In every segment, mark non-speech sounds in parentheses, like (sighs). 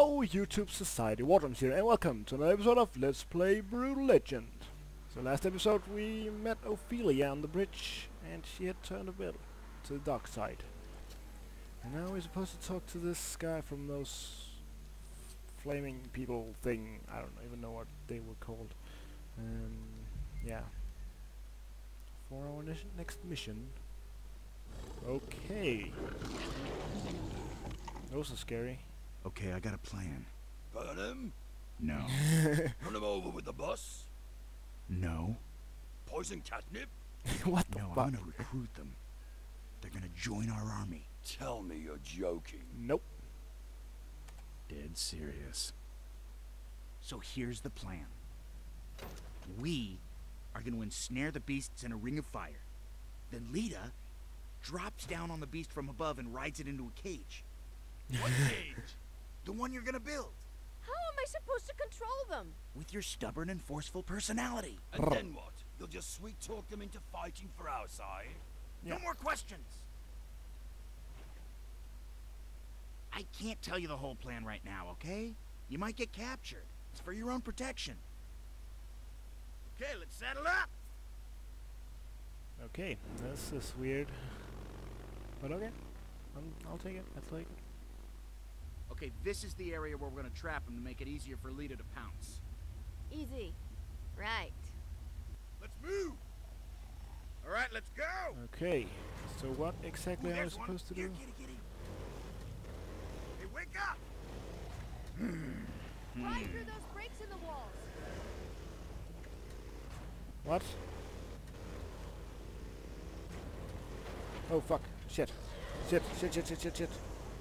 Hello YouTube Society, WarDrums here and welcome to another episode of Let's Play Brütal Legend. So last episode we met Ophelia on the bridge and she had turned a bit to the dark side. And now we're supposed to talk to this guy from those flaming people thing, I don't even know what they were called. Um, yeah. For our next mission. Okay. Those are scary. Okay, I got a plan. Burn him? No. (laughs) Run him over with the bus? No. Poison catnip? (laughs) what the No, fuck? I'm gonna recruit them. They're gonna join our army. Tell me you're joking. Nope. Dead serious. So here's the plan. We are gonna ensnare the beasts in a ring of fire. Then Lita drops down on the beast from above and rides it into a cage. What (laughs) cage? The one you're gonna build. How am I supposed to control them? With your stubborn and forceful personality. And then what? You'll just sweet talk them into fighting for our side? Yeah. No more questions. I can't tell you the whole plan right now, okay? You might get captured. It's for your own protection. Okay, let's saddle up. Okay, this is weird. But okay. I'm, I'll take it. I'll take it. Okay, this is the area where we're gonna trap him to make it easier for Lita to pounce. Easy. Right. Let's move. All right, let's go. Okay, so what exactly Ooh, am I there's one. supposed to Here, do? kitty, kitty. Hey, wake up. Hmm. Ride through those breaks in the walls. What? Oh fuck. Shit. Shit, shit, shit, shit, shit, shit.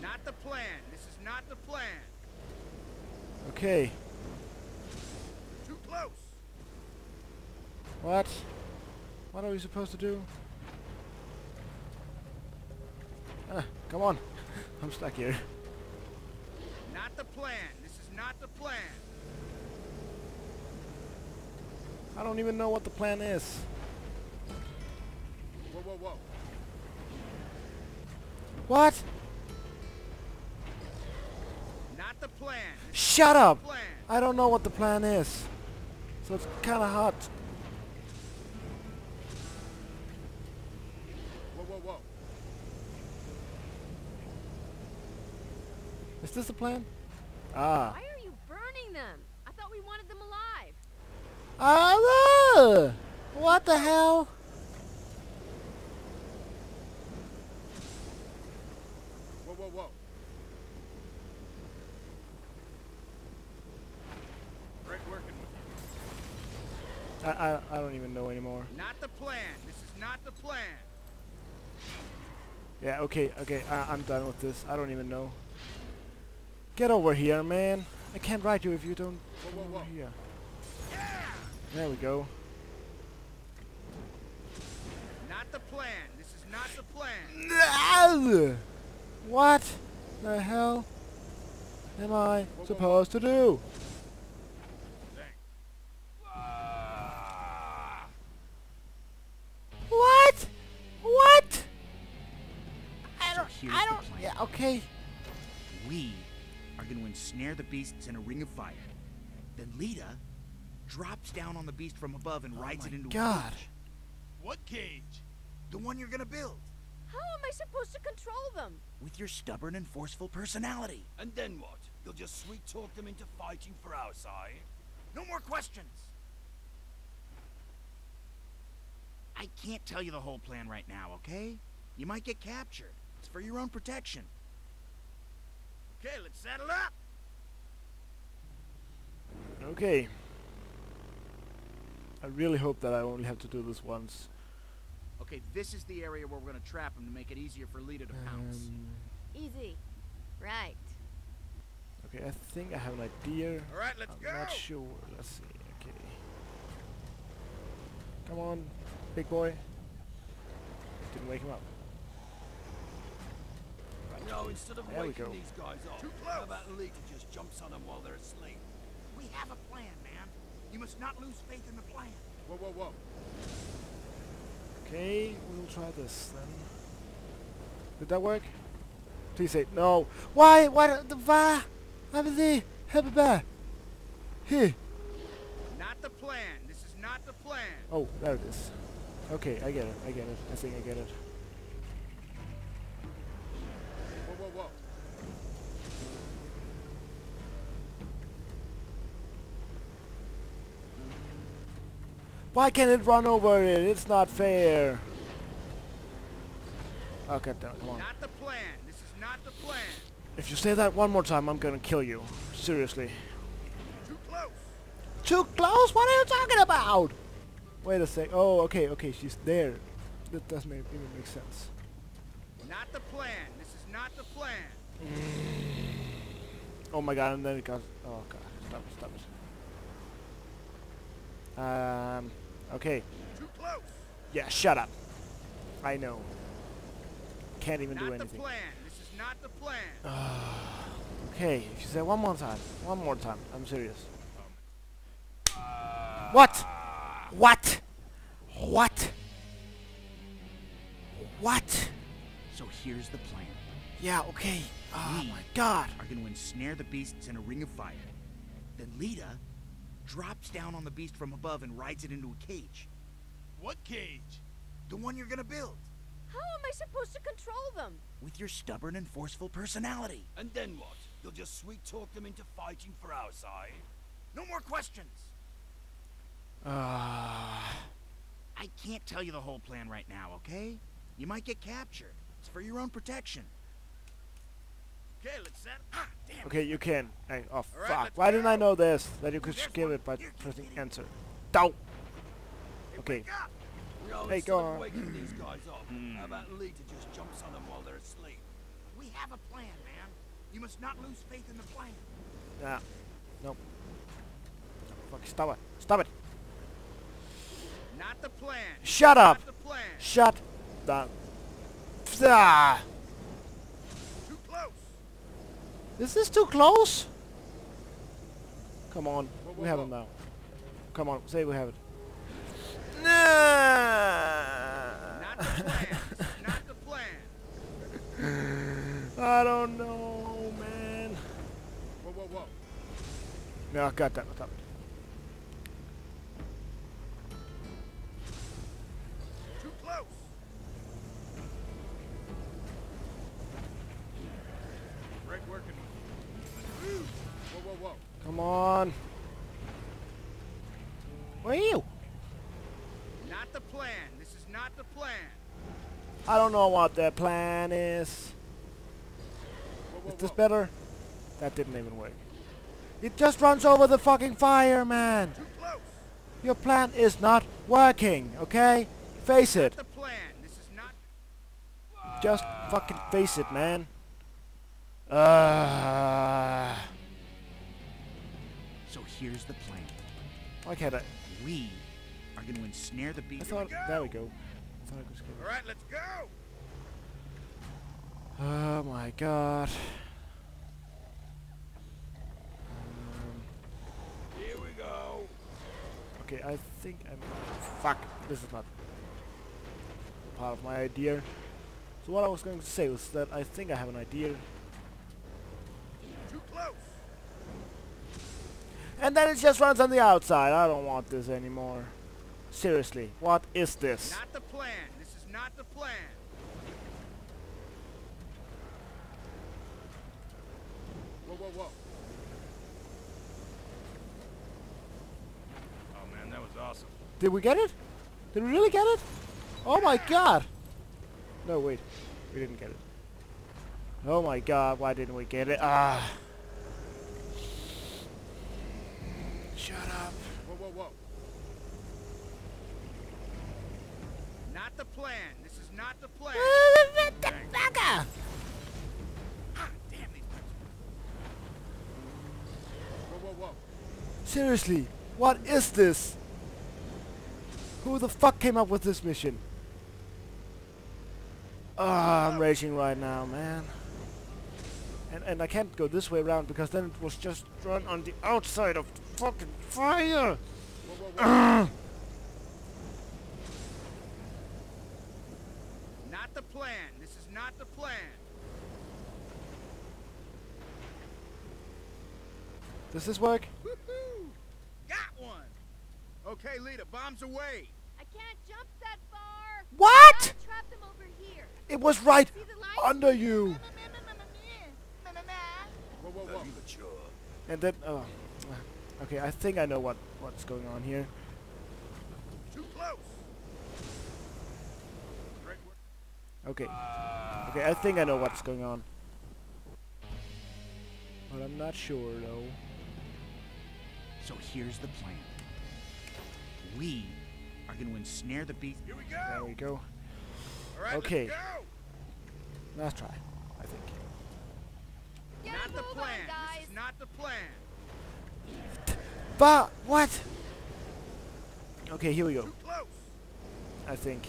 Not the plan. This is not the plan. Okay. Too close. What? What are we supposed to do? Ah, come on. (laughs) I'm stuck here. Not the plan. This is not the plan. I don't even know what the plan is. Whoa, whoa, whoa. What? The plan. Shut up! plan. I don't know what the plan is. So it's kinda hard. Whoa, whoa, whoa. Is this the plan? Ah. Why are you burning them? I thought we wanted them alive. Ah! What the hell? Whoa, whoa, whoa. Great working with you. I, I, I don't even know anymore. Not the plan. This is not the plan. Yeah, okay, okay, I, I'm done with this. I don't even know. Get over here, man. I can't ride you if you don't Whoa, whoa, over whoa. here. Yeah! There we go. Not the plan. This is not the plan. What the hell am I supposed to do? Here's I don't. plan. Yeah. Okay. We are going to ensnare the beasts in a ring of fire. Then Lita drops down on the beast from above and oh rides Oh my it into God. a cage. What cage? The one you're going to build. How am I supposed to control them? With your stubborn and forceful personality. And then what? You'll just sweet talk them into fighting for our side? No more questions. I can't tell you the whole plan right now, okay? You might get captured. It's for your own protection. Okay, let's saddle up. Okay. I really hope that I only have to do this once. Okay, this is the area where we're gonna trap him to make it easier for Lita to pounce. Um, Easy. Right. okay, I think I have an idea. All right, let's I'm go. not sure. Let's see. Okay. Come on, big boy. Didn't wake him up. No, instead of There we waking go. these guys up, Too how close. about Lita just jumps on them while they're asleep? We have a plan, man. You must not lose faith in the plan. Whoa, whoa, whoa. Okay, we'll try this then. Did that work? Please say no. Why? Why the va? I'm the help back. Here. Not the plan. This is not the plan. Oh, there it is. Okay, I get it. I get it. I think I get it. Why can't it run over it? It's not fair. Okay, damn, come on. Not the plan. This is not the plan. If you say that one more time, I'm gonna kill you. Seriously. Too close. Too close? What are you talking about? Wait a sec. Oh, okay, okay, she's there. That does make, even make sense. Not the plan. This is not the plan. (sighs) Oh my god, and then it got... Oh god, stop it, stop it. Um, okay. Too close. Yeah, shut up. I know. Can't even do Not the anything. plan. This is not the plan. (sighs) Okay, if you say one more time, one more time, I'm serious. What? What? What? What? So here's the plan. Yeah, okay. Oh We my god. Are going to ensnare the beasts in a ring of fire. Then Lita drops down on the beast from above and rides it into a cage. What cage? The one you're going to build. How am I supposed to control them? With your stubborn and forceful personality. And then what? You'll just sweet talk them into fighting for our side? No more questions. Ah. I can't tell you the whole plan right now, okay? You might get captured. It's for your own protection. Okay, let's set. Ah, damn. okay, you can. Hey, oh All right, fuck. let's Why didn't I know this? That you could There's skip one. it by Here, pressing kitty. enter. Dow. Hey, Okay. wake up. No, Hey, go of on. waking these guys up, (clears throat) how about Lita just jumps on them while they're asleep? We have a plan, man. You must not lose faith in the plan. Yeah. Nope. Fuck, stop it. Stop it. Not the plan. Shut up. Not the plan. Shut the... Ah. Too close. Is this too close? Come on, Whoa, we have whoa. it now. Come on, say we have it. Nah. Not the plan. (laughs) Not the plan. I don't know, man. Whoa, whoa, whoa. No, God damn it. damn it. Come on. Where are you? Not the plan. This is not the plan. I don't know what the plan is. Whoa, whoa, Is this whoa. better? That didn't even work. It just runs over the fucking fire, man. Too close. Your plan is not working, okay? Face it. Not the plan. This is not. Just fucking face it, man. Uh, here's the plan. why can't I? We are going to ensnare the I beast. thought, there we go. I thought I could skip All right, let's go. Oh my god. Um, Here we go. okay, I think I'm... Fuck, this is not part of my idea. So what I was going to say was that I think I have an idea. Too close. And then it just runs on the outside. I don't want this anymore. Seriously, what is this? Not the plan. This is not the plan. Whoa, whoa, whoa. Oh man, that was awesome. Did we get it? Did we really get it? Oh my god! No, wait. We didn't get it. Oh my god, why didn't we get it? Ah. Shut up. Whoa, whoa, whoa. Not the plan. This is not the plan. (laughs) Bugger! Ah, damn these Whoa, whoa, whoa. Seriously, what is this? Who the fuck came up with this mission? Ah, I'm raging right now, man. And and I can't go this way around because then it was just run on the outside of the fucking fire. Whoa, whoa, whoa. Not the plan. This is not the plan. Does this work? Got one! Okay, Lita, bombs away! I can't jump that far. What? Trap them over here. It was right See the light? under you. And then, oh. Okay, I think I know what what's going on here. Too close! Okay. Okay, I think I know what's going on. But I'm not sure though. So here's the plan. We are going to ensnare the beast. Here we go! There we go. All right, Okay. let's go! Last try, I think. Get Not the plan. on, guys. This is not the plan. But what? Okay, here we go. I think.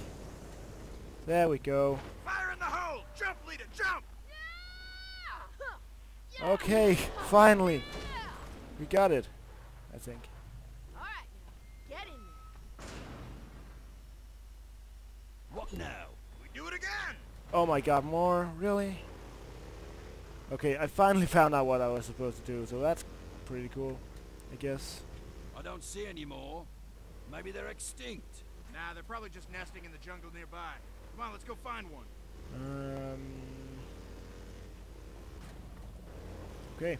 There we go. Fire in the hole. Jump, Lita, jump. Yeah! Okay, finally. We got it. I think. All right, now get in there. What now? We do it again. Oh my god, more? Really? Okay, I finally (laughs) found out what I was supposed to do, so that's pretty cool, I guess. I don't see any more. Maybe they're extinct. Nah, they're probably just nesting in the jungle nearby. Come on, let's go find one. Um. Okay.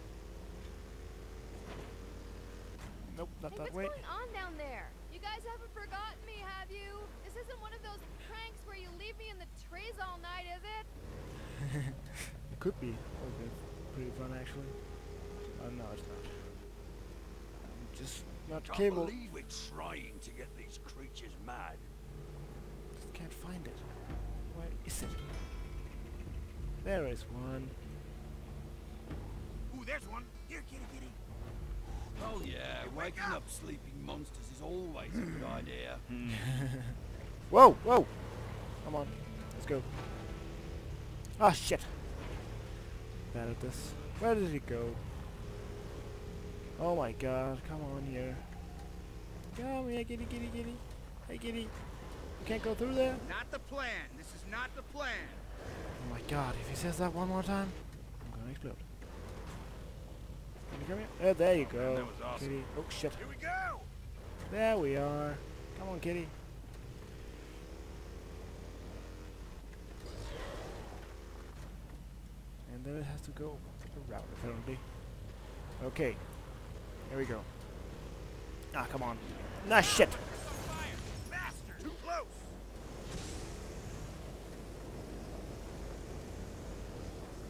Nope, not Hey, that what's way. going on down there? You guys haven't forgotten me, have you? This isn't one of those pranks where you leave me in the trees all night, is it? (laughs) It could be. That would be pretty fun, actually. Oh, no, it's not. I'm just not Can't capable. believe we're trying to get these creatures mad. Just can't find it. Where is it? There is one. Ooh, there's one. Here, kitty, kitty. Oh yeah, wake waking up. up sleeping monsters is always a good (clears throat) idea. (laughs) Whoa, whoa! Come on, let's go. Ah, shit. Bad at this. Where did he go? Oh my god, come on here. Come here, kitty, kitty, kitty. Hey, kitty. You can't go through there? Not the plan. This is not the plan. Oh my god, if he says that one more time, I'm gonna explode. Can you come here? Oh, there you go. that was awesome. Kitty. Oh shit. Here we go. There we are. Come on, kitty. And then it has to go around, apparently. Okay. Here we go. Ah, come on. Nah, shit. Fire. Faster. Too close.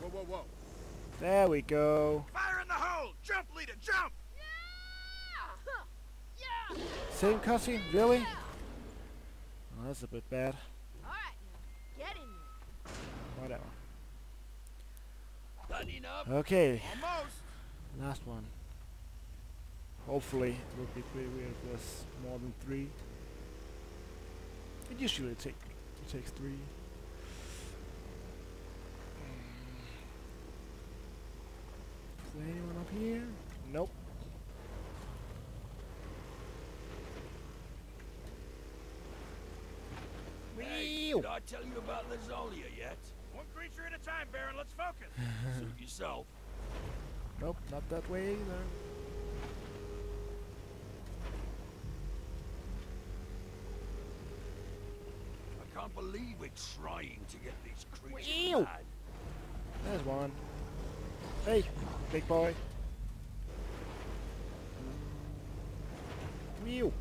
Whoa, whoa, whoa. There we go. Fire in the hole. Jump, Lita, jump. Yeah! Yeah! Same cutscene? Really? Yeah! Oh, that's a bit bad. All right, now get in there. Whatever. That enough? Okay, Almost. last one. Hopefully, it will be pretty weird if there's more than three. It usually take it takes three. Is there anyone up here? Nope. Hey, Whew. did I tell you about the Zaulia yet? One creature at a time, Baron. Let's focus. (laughs) Suit yourself. Nope, not that way either. Can't believe we're trying to get these creatures Ew. mad. There's one. Hey, big boy. Mew.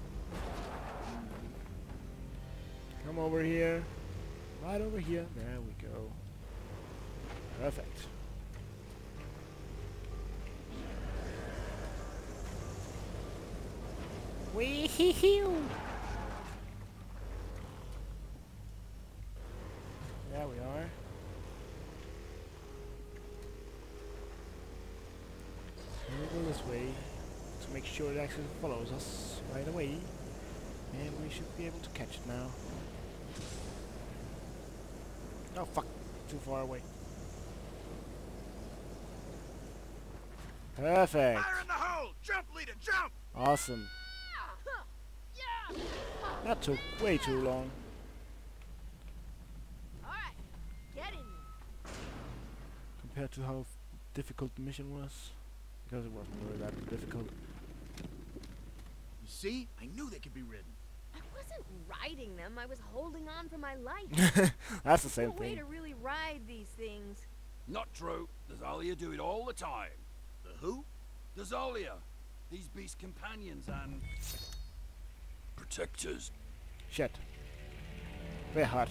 Come over here. Right over here. There we go. Perfect. Wee-hee-hee-oo. There we are. And we go this way to make sure it actually follows us right away. And we should be able to catch it now. Oh fuck, too far away. Perfect. Fire in the hole. Jump, Lita, jump. Awesome. Yeah! Huh. Yeah! Huh. That took way too long. All right, now get in there. compared to how difficult the mission was. because it wasn't really that difficult. You see? I knew they could be ridden. I wasn't riding them. I was holding on for my life. (laughs) That's the same no same way to really ride these things. Not true. The Zaulia do it all the time. The who? The Zaulia. These beast companions and... Protectors. Shit. Very hot.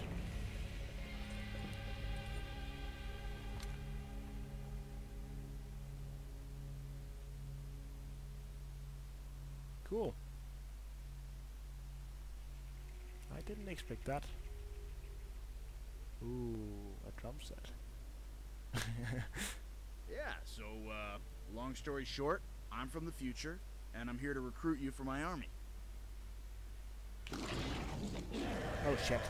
Cool. I didn't expect that. Ooh, a drum set. (laughs) (laughs) Yeah, so, uh, long story short, I'm from the future, and I'm here to recruit you for my army. Oh shit.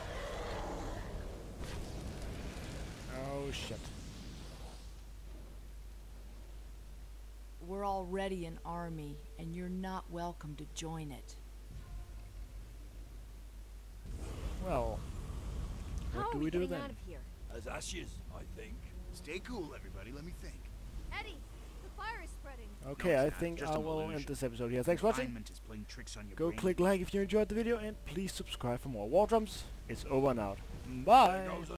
Oh shit. We're already an army, and you're not welcome to join it. Well, what How do we we do then? out of here? As ashes, I think. Stay cool, everybody. Let me think. Eddie, the fire is spreading. Okay, it's I think I will illusion. end this episode here. Thanks for watching. Is playing tricks on your Go brain. click like if you enjoyed the video and please subscribe for more War Drums. It's over and out. Bye. There goes